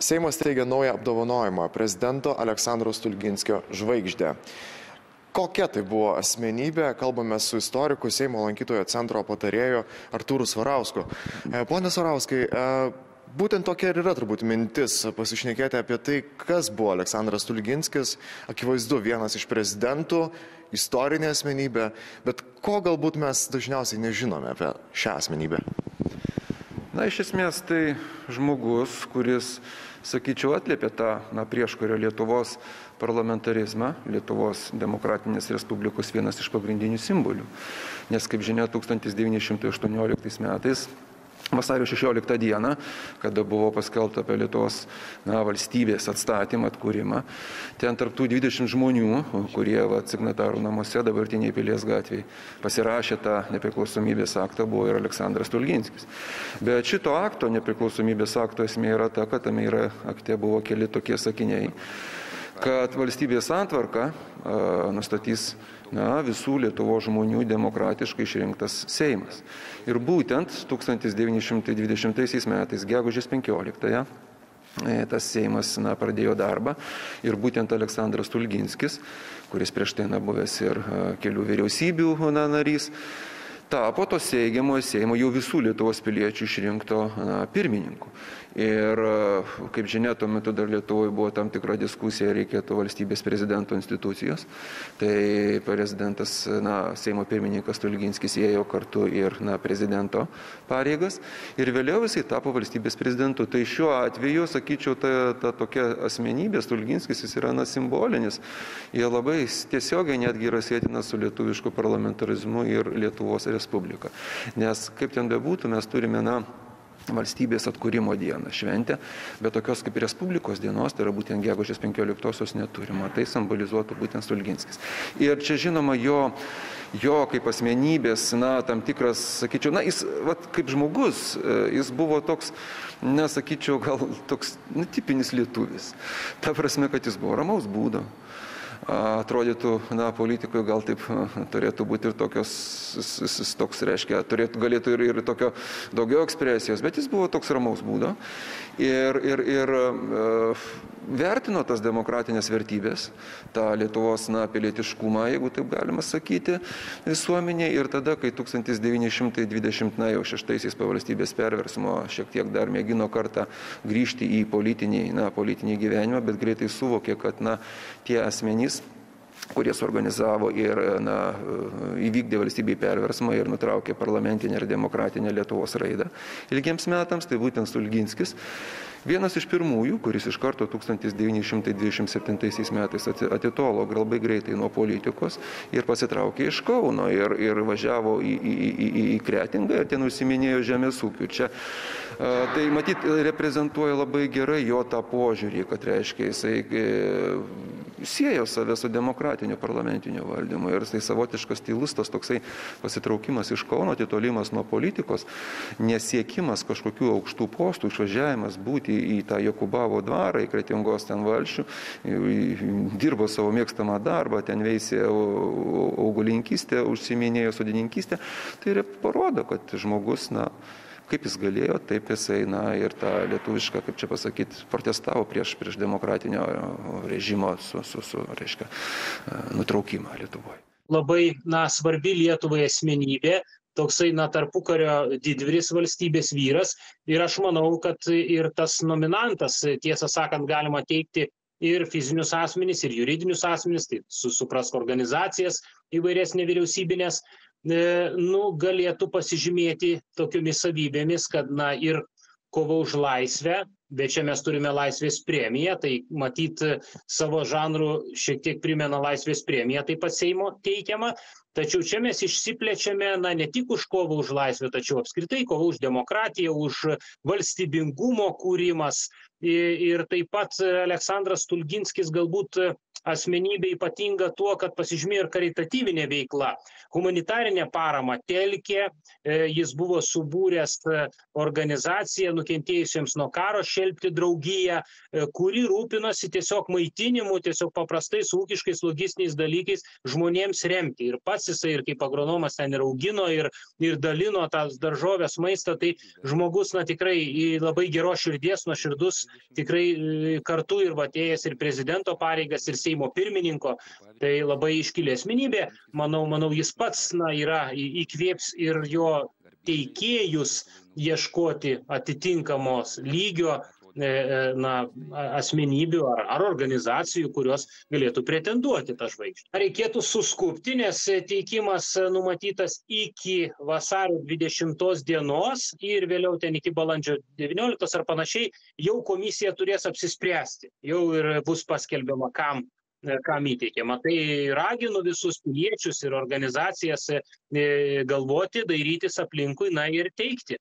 Seimas teigia naują apdovanojimą prezidento Aleksandro Stulginskio žvaigždę. Kokia tai buvo asmenybė, kalbame su istoriku Seimo lankytojo centro patarėju Artūru Svarausku. E, pone Svarauskai, e, būtent tokia ir yra turbūt mintis pasišnekėti apie tai, kas buvo Aleksandras Tulginskis, akivaizdu vienas iš prezidentų, istorinė asmenybė, bet ko galbūt mes dažniausiai nežinome apie šią asmenybę. Na, iš esmės tai žmogus, kuris, sakyčiau, atlėpė tą na, prieškurio Lietuvos parlamentarizmą, Lietuvos demokratinės respublikos vienas iš pagrindinių simbolių. Nes, kaip žinia, 1918 metais vasario 16 dieną, kada buvo paskelbta apie Lietuvos na, valstybės atstatymą, atkūrimą. Ten tarptų 20 žmonių, kurie va, signatarų namuose dabartiniai Pilies gatviai pasirašė tą nepriklausomybės aktą, buvo ir Aleksandras Tulginskis. Bet šito akto, nepriklausomybės akto esmė yra ta, kad tame yra akte buvo keli tokie sakiniai kad valstybės santvarka nustatys na, visų Lietuvo žmonių demokratiškai išrinktas Seimas. Ir būtent 1920 metais, gegužės 15-ąją, e, tas Seimas na, pradėjo darbą ir būtent Aleksandras Tulginskis, kuris prieš tai na, buvęs ir kelių vyriausybių na, narys, tapo to Seigiamojo Seimo jau visų Lietuvos piliečių išrinkto na, pirmininku. Ir kaip žinia, tuo metu dar Lietuvoje buvo tam tikra diskusija, reikėtų valstybės prezidento institucijos. Tai prezidentas, na, Seimo pirmininkas Tulginskis ėjo kartu ir, na, prezidento pareigas. Ir vėliau jisai tapo valstybės prezidentu. Tai šiuo atveju, sakyčiau, ta, ta tokia asmenybė, Tulginskis, jis yra, na, simbolinis. Jie labai tiesiogiai netgi yra sėtina su lietuvišku parlamentarizmu ir Lietuvos Respublika. Nes kaip ten bebūtų, mes turime, na, valstybės atkūrimo dieną šventę, bet tokios kaip Respublikos dienos, tai yra būtent gegužės 15-osios neturima. Tai simbolizuotų būtent Stulginskis. Ir čia žinoma jo, jo kaip asmenybės, na, tam tikras, sakyčiau, na, jis, vat, kaip žmogus, e, jis buvo toks, nesakyčiau, gal toks, na, tipinis lietuvis. Ta prasme, kad jis buvo ramaus būdo atrodytų, na, politikoje gal taip turėtų būti ir tokios, jis toks, reiškia, turėtų, galėtų ir, ir tokio daugiau ekspresijos, bet jis buvo toks ramaus būdo. Ir, ir, ir vertino tas demokratinės vertybės, tą Lietuvos, na, pilietiškumą, jeigu taip galima sakyti, visuomenė. Ir tada, kai 1920, na, jau šeštaisiais po valstybės perversmo šiek tiek dar mėgino kartą grįžti į politinį, na, politinį gyvenimą, bet greitai suvokė, kad, na, tie asmenys kurie suorganizavo ir na, įvykdė valstybei perversmą ir nutraukė parlamentinę ir demokratinę Lietuvos raidą ilgiems metams, tai būtent Stulginskis. Vienas iš pirmųjų, kuris iš karto 1927 metais atitolo labai greitai nuo politikos ir pasitraukė iš Kauno ir, ir važiavo į, į, į, į Kretingą ir ten užsiminėjo žemės ūkių. Čia, tai matyt, reprezentuoja labai gerai jo tą požiūrį, kad reiškia jisai e, siejo save su demokratiniu parlamentiniu valdymu ir tai savotiškas tylus tas toksai pasitraukimas iš Kauno, atitolimas nuo politikos, nesiekimas kažkokių aukštų postų, išvažiavimas būti į tą Jokubavo dvarą, į Kretingos ten valšių, dirbo savo mėgstamą darbą, ten veisė augalinkystę, užsiminėjo sodininkystę, tai ir parodo, kad žmogus, na, kaip jis galėjo, taip jisai, na, ir tą lietuvišką, kaip čia pasakyti, protestavo prieš, prieš demokratinio režimo su, su, su reiškia, nutraukimą Lietuvoje. Labai, na, svarbi Lietuvai asmenybė, toksai, na, tarpukario didvyris valstybės vyras. Ir aš manau, kad ir tas nominantas, tiesą sakant, galima teikti ir fizinius asmenys, ir juridinius asmenys, tai suprask organizacijas įvairias nevyriausybinės, E, nu, galėtų pasižymėti tokiomis savybėmis, kad na, ir kova už laisvę, bet čia mes turime laisvės premiją, tai matyt savo žanrų šiek tiek primena laisvės premiją, taip pat Seimo teikiama, tačiau čia mes išsiplečiame na, ne tik už kovą už laisvę, tačiau apskritai kovą už demokratiją, už valstybingumo kūrimas. Ir taip pat Aleksandras Tulginskis galbūt asmenybė ypatinga tuo, kad pasižymėjo ir karitatyvinė veikla. Humanitarinę paramą telkė, e, jis buvo subūręs e, organizaciją nukentėjusiems nuo karo šelbti draugiją, e, kuri rūpinosi tiesiog maitinimu, tiesiog paprastais ūkiškais logistiniais dalykais žmonėms remti. Ir pats jisai, ir kaip agronomas ten ir augino, ir, ir dalino tas daržovės maistą, tai žmogus, na tikrai labai geros širdies, nuoširdus, tikrai kartu ir vatėjęs ir prezidento pareigas, ir Seimo pirmininko, tai labai iškilė asmenybė. Manau, manau, jis pats na, yra įkvėps ir jo teikėjus ieškoti atitinkamos lygio e, e, na, asmenybių ar, ar organizacijų, kurios galėtų pretenduoti tą žvaigždę. Reikėtų suskupti, nes teikimas numatytas iki vasario 20 dienos ir vėliau ten iki balandžio 19 ar panašiai, jau komisija turės apsispręsti, jau ir bus paskelbiama, kam kam įteikiama. Tai raginu visus piliečius ir organizacijas e, galvoti, dairytis aplinkui, na ir teikti